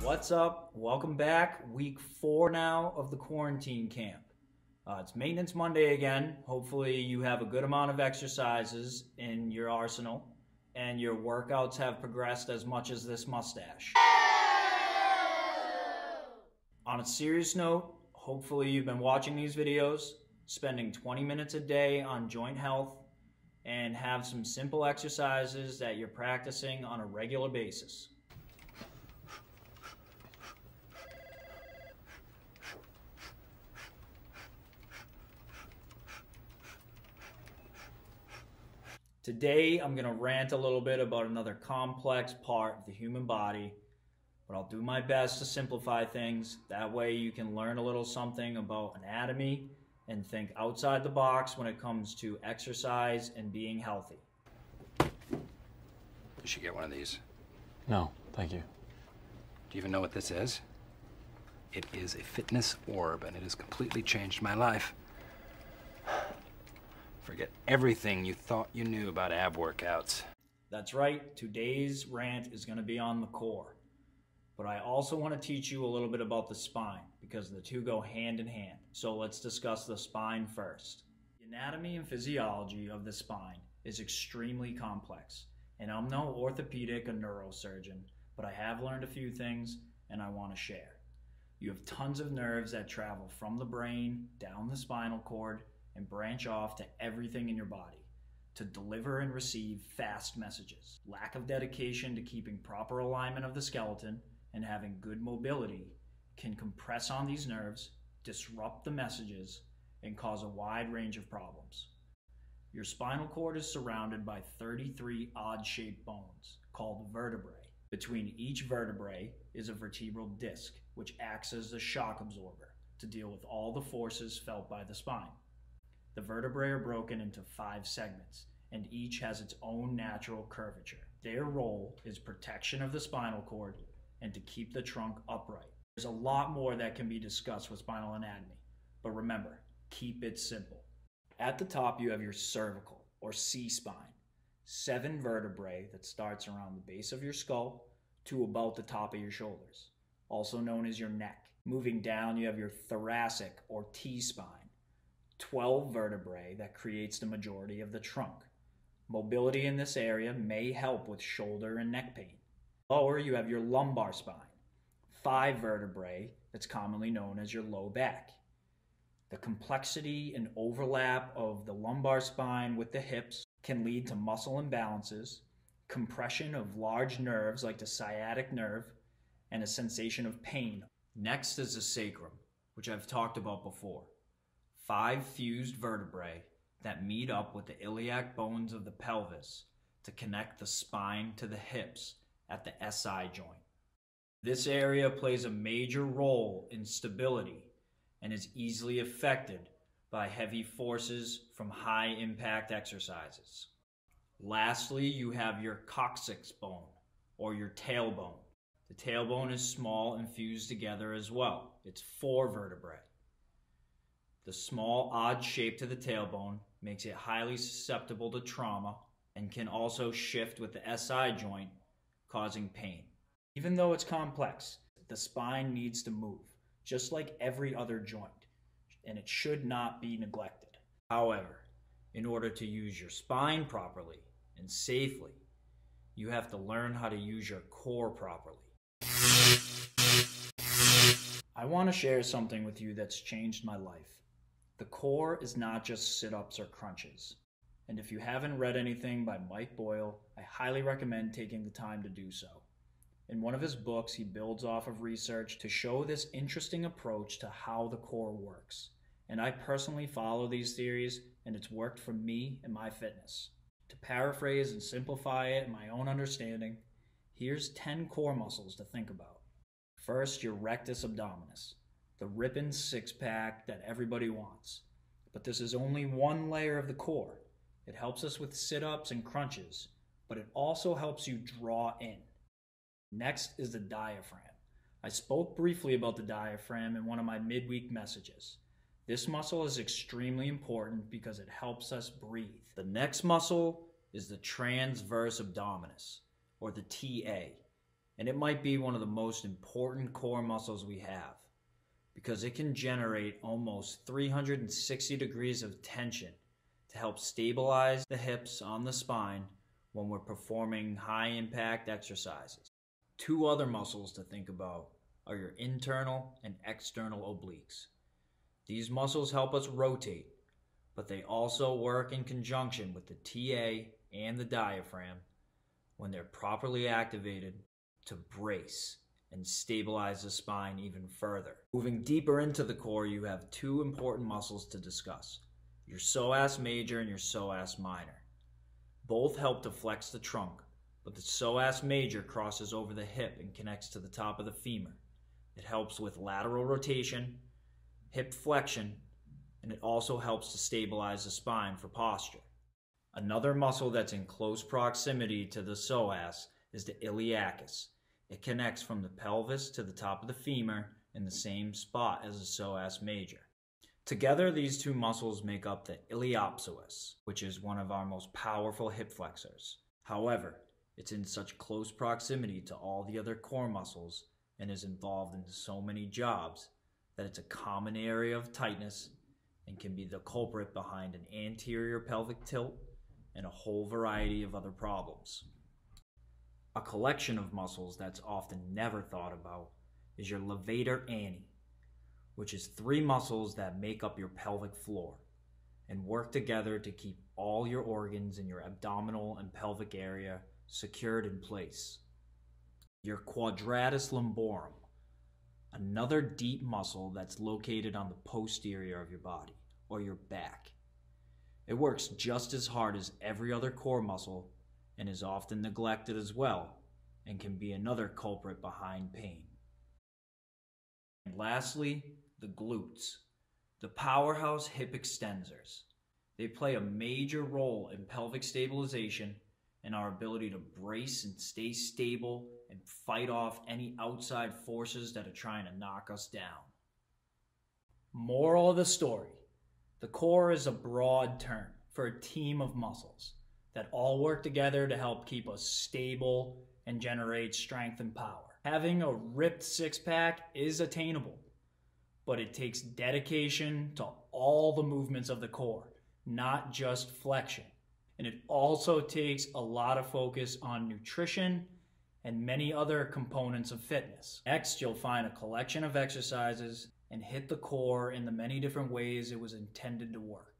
What's up? Welcome back. Week four now of the quarantine camp. Uh, it's Maintenance Monday again. Hopefully, you have a good amount of exercises in your arsenal and your workouts have progressed as much as this mustache. On a serious note, hopefully, you've been watching these videos, spending 20 minutes a day on joint health, and have some simple exercises that you're practicing on a regular basis. Today, I'm going to rant a little bit about another complex part of the human body, but I'll do my best to simplify things. That way, you can learn a little something about anatomy and think outside the box when it comes to exercise and being healthy. You should get one of these. No, thank you. Do you even know what this is? It is a fitness orb, and it has completely changed my life. Forget everything you thought you knew about ab workouts. That's right, today's rant is going to be on the core. But I also want to teach you a little bit about the spine because the two go hand in hand. So let's discuss the spine first. The anatomy and physiology of the spine is extremely complex, and I'm no orthopedic or neurosurgeon, but I have learned a few things and I want to share. You have tons of nerves that travel from the brain down the spinal cord and branch off to everything in your body to deliver and receive fast messages. Lack of dedication to keeping proper alignment of the skeleton and having good mobility can compress on these nerves, disrupt the messages, and cause a wide range of problems. Your spinal cord is surrounded by 33 odd shaped bones called vertebrae. Between each vertebrae is a vertebral disc, which acts as the shock absorber to deal with all the forces felt by the spine. The vertebrae are broken into five segments, and each has its own natural curvature. Their role is protection of the spinal cord and to keep the trunk upright. There's a lot more that can be discussed with spinal anatomy, but remember, keep it simple. At the top, you have your cervical or C spine, seven vertebrae that starts around the base of your skull to about the top of your shoulders, also known as your neck. Moving down, you have your thoracic or T spine 12 vertebrae that creates the majority of the trunk. Mobility in this area may help with shoulder and neck pain. Lower, you have your lumbar spine, five vertebrae that's commonly known as your low back. The complexity and overlap of the lumbar spine with the hips can lead to muscle imbalances, compression of large nerves like the sciatic nerve, and a sensation of pain. Next is the sacrum, which I've talked about before five fused vertebrae that meet up with the iliac bones of the pelvis to connect the spine to the hips at the SI joint. This area plays a major role in stability and is easily affected by heavy forces from high impact exercises. Lastly, you have your coccyx bone or your tailbone. The tailbone is small and fused together as well. It's four vertebrae. The small, odd shape to the tailbone makes it highly susceptible to trauma and can also shift with the SI joint, causing pain. Even though it's complex, the spine needs to move, just like every other joint, and it should not be neglected. However, in order to use your spine properly and safely, you have to learn how to use your core properly. I want to share something with you that's changed my life. The core is not just sit ups or crunches. And if you haven't read anything by Mike Boyle, I highly recommend taking the time to do so. In one of his books, he builds off of research to show this interesting approach to how the core works. And I personally follow these theories, and it's worked for me and my fitness. To paraphrase and simplify it in my own understanding, here's 10 core muscles to think about. First, your rectus abdominis the ripping six pack that everybody wants. But this is only one layer of the core. It helps us with sit ups and crunches, but it also helps you draw in. Next is the diaphragm. I spoke briefly about the diaphragm in one of my midweek messages. This muscle is extremely important because it helps us breathe. The next muscle is the transverse abdominis, or the TA. and it might be one of the most important core muscles we have because it can generate almost 360 degrees of tension to help stabilize the hips on the spine when we're performing high impact exercises. Two other muscles to think about are your internal and external obliques. These muscles help us rotate, but they also work in conjunction with the TA and the diaphragm when they're properly activated to brace and stabilize the spine even further. Moving deeper into the core, you have two important muscles to discuss your psoas major and your psoas minor. Both help to flex the trunk, but the psoas major crosses over the hip and connects to the top of the femur. It helps with lateral rotation, hip flexion, and it also helps to stabilize the spine for posture. Another muscle that's in close proximity to the psoas is the iliacus. It connects from the pelvis to the top of the femur in the same spot as the psoas major. Together, these two muscles make up the iliopsoas, which is one of our most powerful hip flexors. However, it's in such close proximity to all the other core muscles and is involved in so many jobs that it's a common area of tightness and can be the culprit behind an anterior pelvic tilt and a whole variety of other problems. A collection of muscles that's often never thought about is your levator ani, which is three muscles that make up your pelvic floor and work together to keep all your organs in your abdominal and pelvic area secured in place. Your quadratus lumborum, another deep muscle that's located on the posterior of your body or your back. It works just as hard as every other core muscle and is often neglected as well and can be another culprit behind pain. And lastly, the glutes, the powerhouse hip extensors. They play a major role in pelvic stabilization and our ability to brace and stay stable and fight off any outside forces that are trying to knock us down. Moral of the story the core is a broad term for a team of muscles that all work together to help keep us stable and generate strength and power. Having a ripped six pack is attainable, but it takes dedication to all the movements of the core, not just flexion. And it also takes a lot of focus on nutrition and many other components of fitness. Next, you'll find a collection of exercises and hit the core in the many different ways it was intended to work.